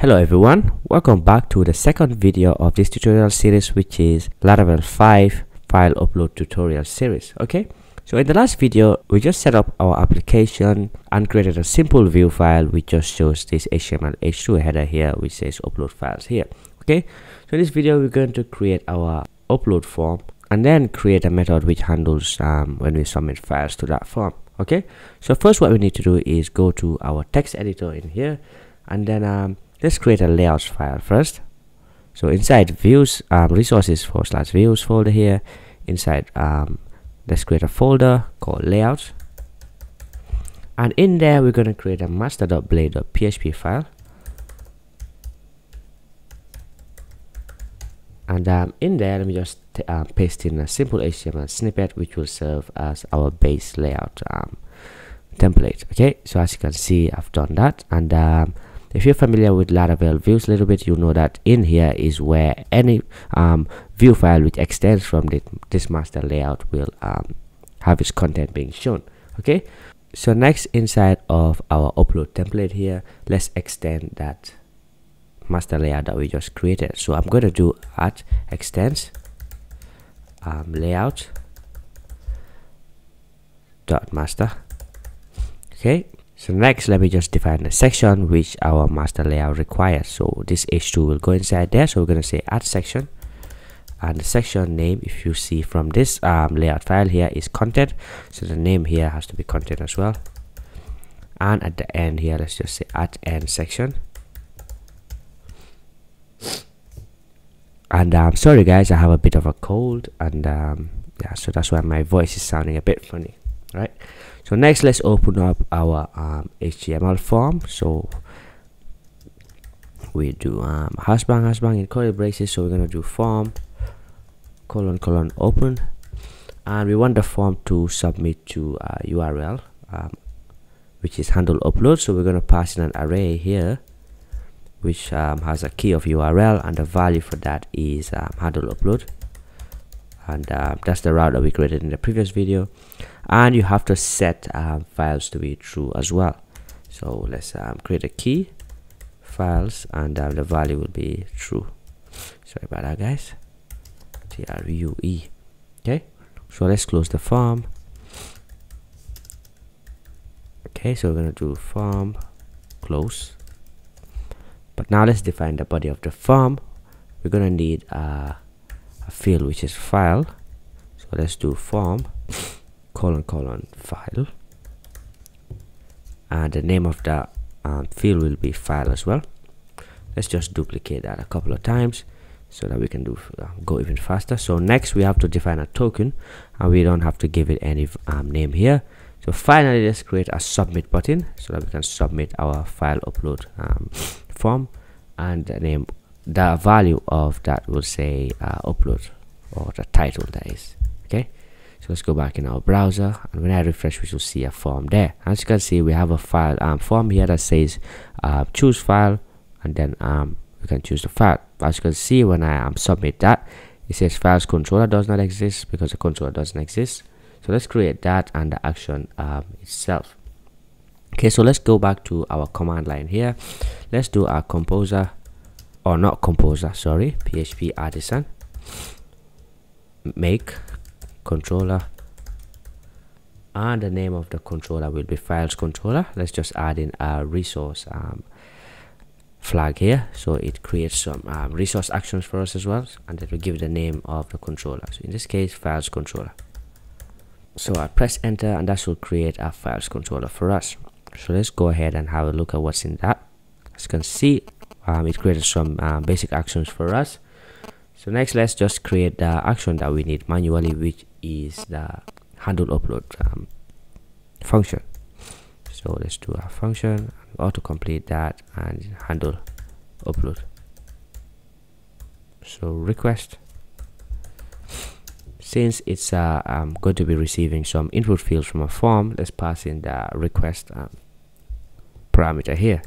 Hello everyone, welcome back to the second video of this tutorial series which is Laravel 5 file upload tutorial series. Okay, so in the last video we just set up our application and created a simple view file which just shows this HTML H2 header here which says upload files here. Okay, so in this video we're going to create our upload form and then create a method which handles um, when we submit files to that form. Okay, so first what we need to do is go to our text editor in here and then um, let's create a layouts file first. So inside views um, resources for slash views folder here. Inside um, let's create a folder called layouts and in there we're going to create a master.blade.php file. And um, in there let me just uh, paste in a simple HTML snippet which will serve as our base layout um, template okay? So as you can see I've done that. And um, if you're familiar with Laravel views a little bit you know that in here is where any um, view file which extends from the, this master layout will um, have its content being shown okay? So next inside of our upload template here let's extend that master layout that we just created. So i'm going to do at extends um, layout dot master okay so next let me just define the section which our master layout requires. So this h2 will go inside there. So we're going to say add section. And the section name if you see from this um, layout file here is content. So the name here has to be content as well. And at the end here let's just say at end section. And I'm um sorry guys i have a bit of a cold and um yeah so that's why my voice is sounding a bit funny right so next let's open up our um, html form. So we do um hashbang hashbang in curly braces. So we're to do form colon colon open. And we want the form to submit to uh, url um, which is handle upload. So we're to pass in an array here which um, has a key of url and the value for that is um, handle upload. And uh, that's the route that we created in the previous video and you have to set um, files to be true as well. So let's um, create a key files and um, the value will be true. Sorry about that guys. T-r-u-e okay? So let's close the form. Okay so we're gonna do form close. But now let's define the body of the form. We're gonna need uh, a field which is file. So let's do form colon colon file. And the name of the um, field will be file as well. Let's just duplicate that a couple of times so that we can do uh, go even faster. So next we have to define a token and we don't have to give it any um, name here. So finally let's create a submit button so that we can submit our file upload um, form. And the name the value of that will say uh, upload or the title that is okay so let's go back in our browser and when i refresh we should see a form there. As you can see we have a file um, form here that says uh, choose file and then um, we can choose the file. As you can see when i um, submit that it says files controller does not exist because the controller doesn't exist. So let's create that and the action um, itself. Okay so let's go back to our command line here. Let's do our composer or not composer sorry php artisan make controller. And the name of the controller will be files controller. Let's just add in a resource um, flag here. So it creates some um, resource actions for us as well and then we give the name of the controller. So in this case files controller. So I press enter and that should create a files controller for us. So let's go ahead and have a look at what's in that. As you can see um, it created some um, basic actions for us so next let's just create the action that we need manually which is the handle upload um, function. So let's do a function auto complete that and handle upload. So request. Since it's uh, um, going to be receiving some input fields from a form let's pass in the request um, parameter here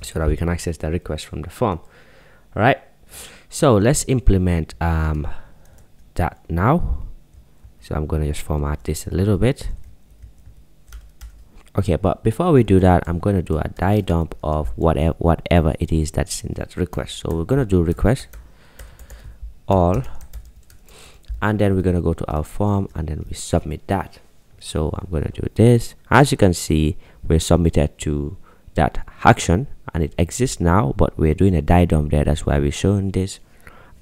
so that we can access the request from the form. All right so let's implement um, that now. So I'm to just format this a little bit. Okay but before we do that i'm to do a die dump of whatever whatever it is that's in that request. So we're to do request all and then we're to go to our form and then we submit that. So i'm to do this. As you can see we're submitted to that action and it exists now but we're doing a dump there. That's why we're showing this.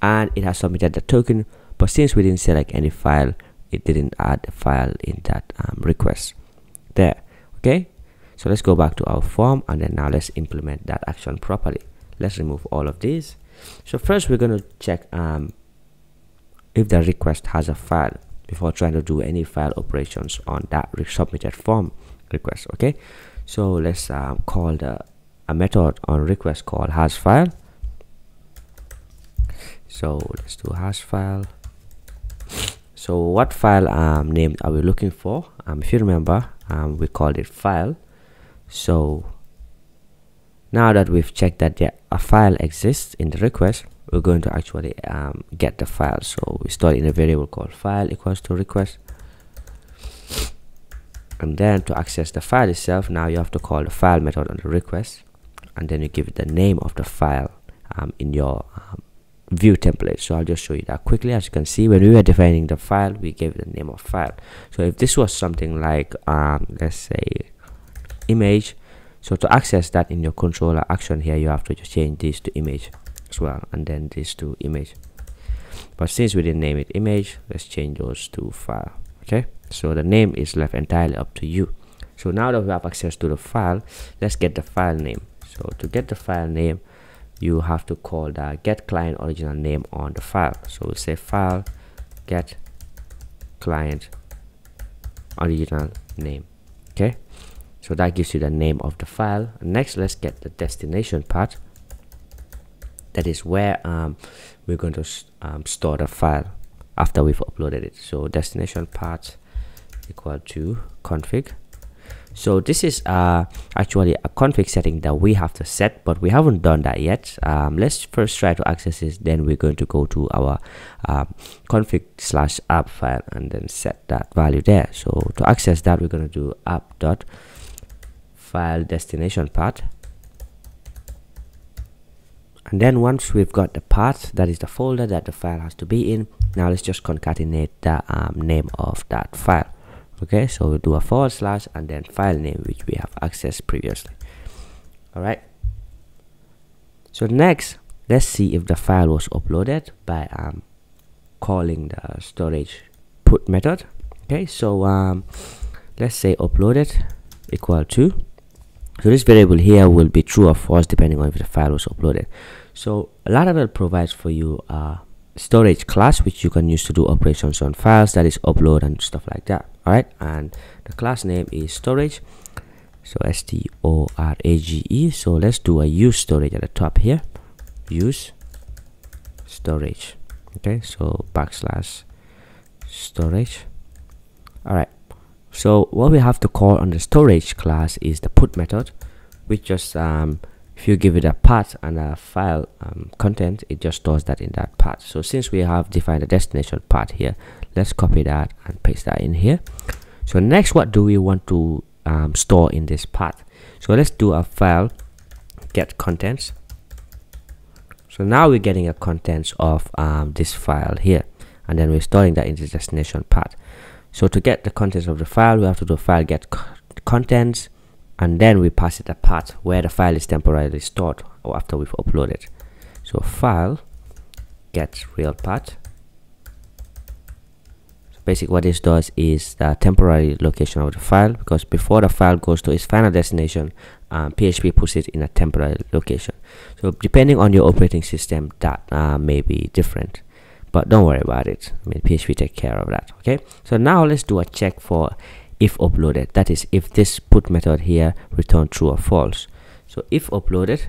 And it has submitted the token but since we didn't select any file it didn't add the file in that um, request. There okay? So let's go back to our form and then now let's implement that action properly. Let's remove all of these. So first we're going to check um, if the request has a file before trying to do any file operations on that submitted form request okay? So let's um, call the a method on request called has file. So let's do has file. So what file um, name are we looking for? Um, if you remember um, we called it file. So now that we've checked that the, a file exists in the request we're going to actually um, get the file. So we store in a variable called file equals to request. And then to access the file itself now you have to call the file method on the request and then you give it the name of the file um, in your um, view template. So i'll just show you that quickly. As you can see when we were defining the file we gave the name of file. So if this was something like um, let's say image so to access that in your controller action here you have to just change this to image as well and then this to image. But since we didn't name it image let's change those to file okay? So the name is left entirely up to you. So now that we have access to the file let's get the file name so to get the file name you have to call the get client original name on the file. So we'll say file get client original name okay? So that gives you the name of the file. Next let's get the destination path. That is where um, we're going to um, store the file after we've uploaded it. So destination path equal to config so this is uh, actually a config setting that we have to set but we haven't done that yet. Um, let's first try to access this then we're going to go to our um, config slash app file and then set that value there. So to access that we're going to do app dot file destination path. And then once we've got the path that is the folder that the file has to be in now let's just concatenate the um, name of that file okay so we'll do a forward slash and then file name which we have accessed previously. All right so next let's see if the file was uploaded by um, calling the storage put method. Okay so um, let's say uploaded equal to so this variable here will be true or false depending on if the file was uploaded. So laravel provides for you a storage class which you can use to do operations on files that is upload and stuff like that all right and the class name is storage so s-t-o-r-a-g-e so let's do a use storage at the top here. Use storage okay? So backslash storage all right so what we have to call on the storage class is the put method which just um, if you give it a path and a file um, content it just stores that in that path so since we have defined a destination path here let's copy that and paste that in here. So next what do we want to um, store in this path so let's do a file get contents. So now we're getting a contents of um, this file here and then we're storing that in the destination path so to get the contents of the file we have to do file get contents and then we pass it a path where the file is temporarily stored or after we've uploaded. So file get real path so basically what this does is the temporary location of the file because before the file goes to its final destination um, PHP puts it in a temporary location. So depending on your operating system that uh, may be different. But don't worry about it. I mean PHP take care of that okay? So now let's do a check for if uploaded. That is if this put method here return true or false. So if uploaded